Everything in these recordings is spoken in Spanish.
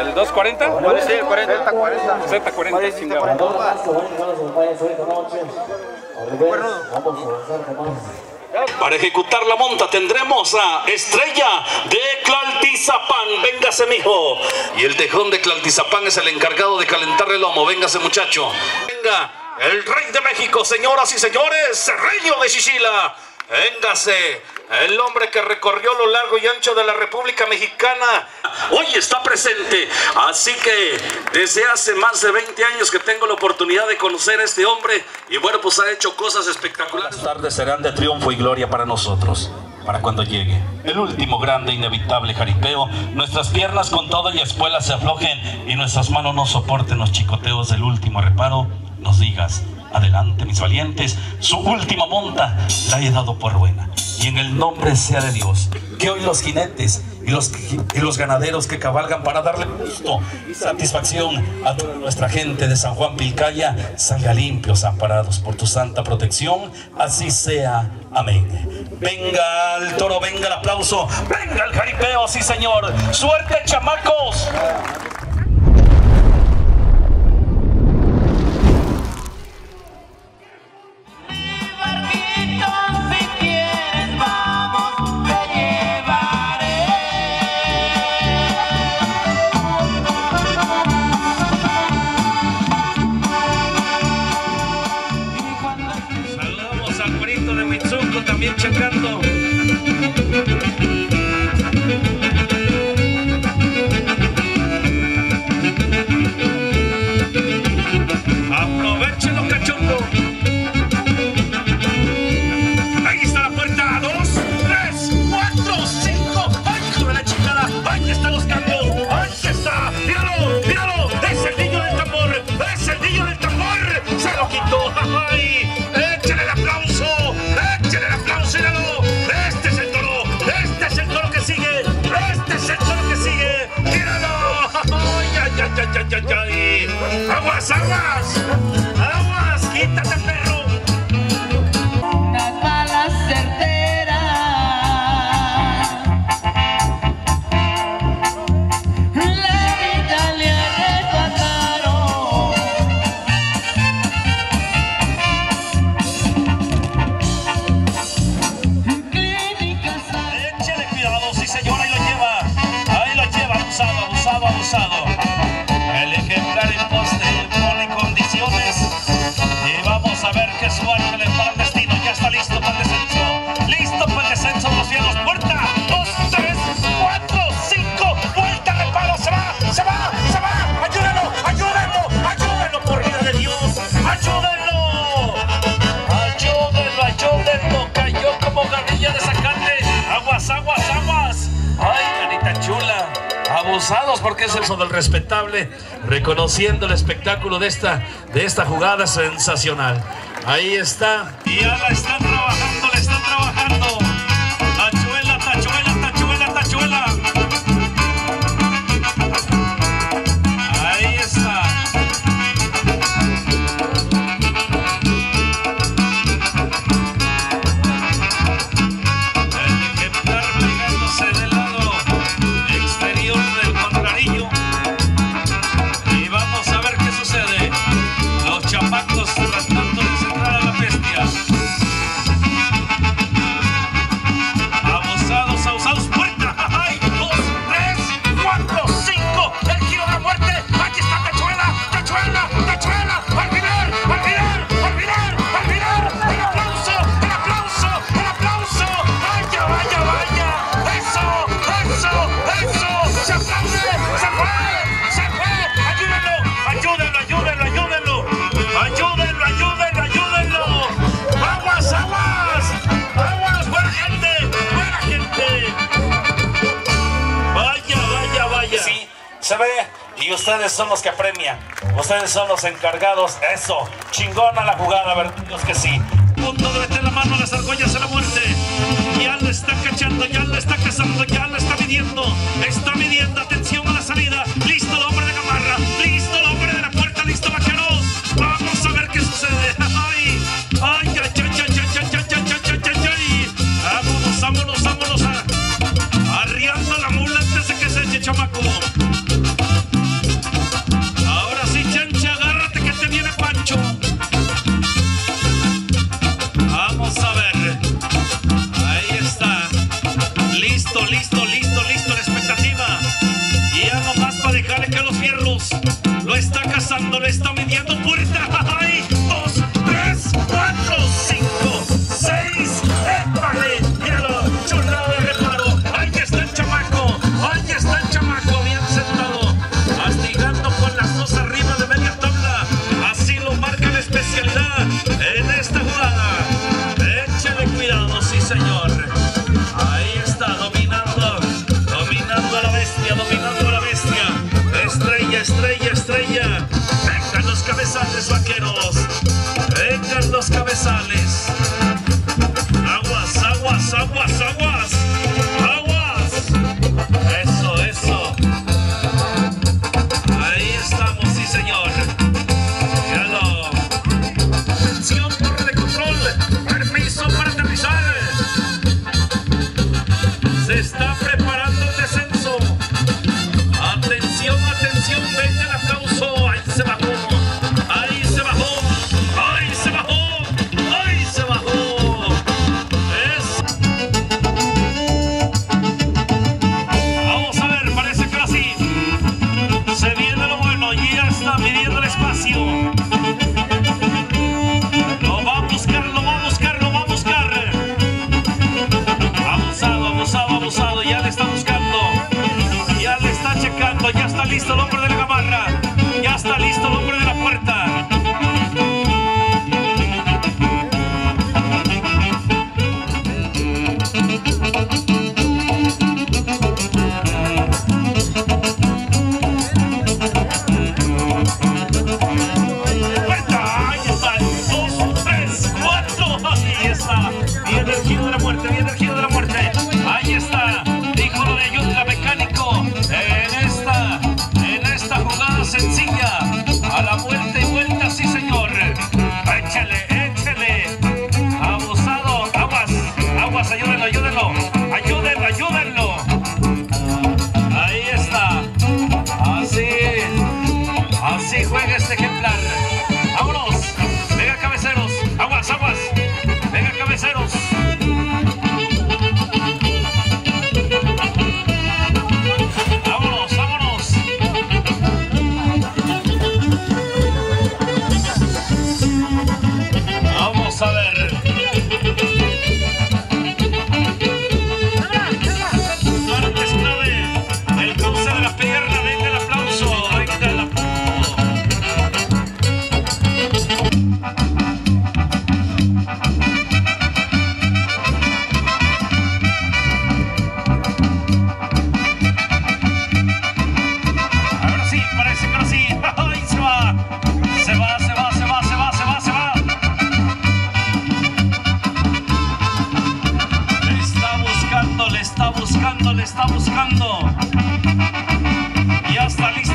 ¿El 240? Sí, el 40. Z40. Z40, chingado. Para ejecutar la monta tendremos a Estrella de Claltizapán. Véngase, mijo. Y el tejón de Claltizapán es el encargado de calentar el lomo. Véngase, muchacho. Venga, el rey de México, señoras y señores, Cerreño de Chichila. Véngase, el hombre que recorrió lo largo y ancho de la República Mexicana. Hoy está presente. Así que desde hace más de 20 años que tengo la oportunidad de conocer a este hombre. Y bueno, pues ha hecho cosas espectaculares. Las tardes serán de triunfo y gloria para nosotros. Para cuando llegue el último grande inevitable jaripeo, nuestras piernas con todo y espuelas se aflojen y nuestras manos no soporten los chicoteos del último reparo, nos digas, adelante mis valientes, su última monta la he dado por buena. Y en el nombre sea de Dios, que hoy los jinetes y los, y los ganaderos que cabalgan para darle gusto y satisfacción a toda nuestra gente de San Juan Pilcaya salga limpios, amparados por tu santa protección. Así sea. Amén. Venga el toro, venga el aplauso, venga el jaripeo, sí señor. Suerte, chamacos. ¡Aguas, aguas! ¡Quítate, saber que es. Porque es eso del respetable, reconociendo el espectáculo de esta, de esta jugada sensacional. Ahí está. Y ustedes son los que premian. Ustedes son los encargados. Eso. Chingona la jugada, ¿verdad? Dios que sí. Punto de meter la mano a las argollas a la muerte. Ya lo está cachando, ya lo está cazando, ya lo está midiendo. Está midiendo. Mediando, puerta. ¡Ay! Dos, tres, cuatro, cinco, seis. ¡Épale! Míralo, chulada de reparo. ¡Ahí está el chamaco! ¡Ahí está el chamaco! Bien sentado. Astigando con las dos arriba de media tabla. Así lo marca la especialidad en esta jugada. Échale cuidado, sí señor. Ahí está, dominando. Dominando a la bestia, dominando a la bestia. Estrella, estrella vaqueros, vengan los cabezales. le está buscando. Ya está listo.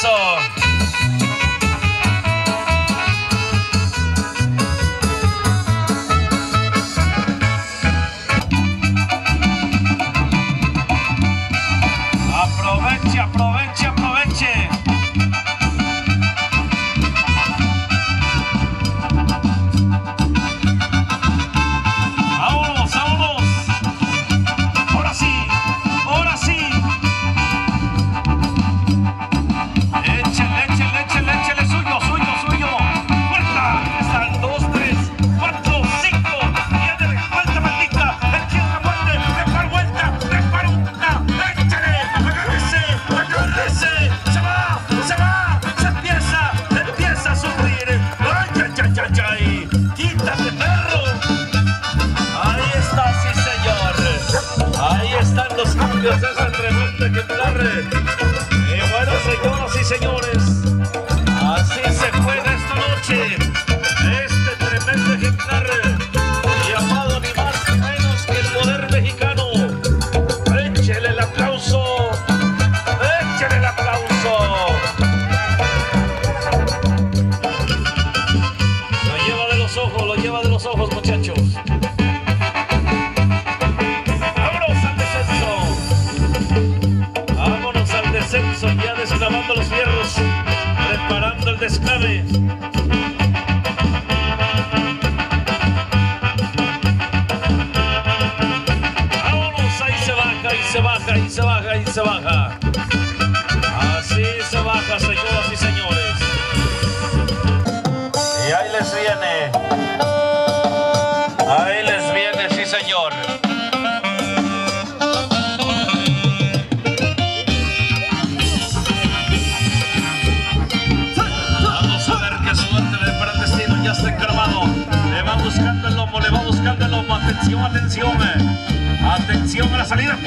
song. noche este tremendo ejemplar llamado ni más ni menos que el poder mexicano. Échele el aplauso, échele el aplauso. Lo lleva de los ojos, lo lleva de los ojos, muchachos. Vámonos al descenso. Vámonos al descenso, ya desclavando los fierros. Atención, eh. atención a la salida.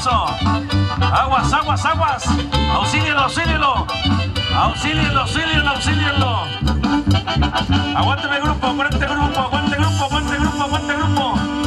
eso. Aguas, aguas, aguas. Auxílielo, auxílielo. Auxílielo, auxílielo, auxílielo. Aguántame grupo, aguante grupo, aguante grupo, aguante grupo, aguante grupo.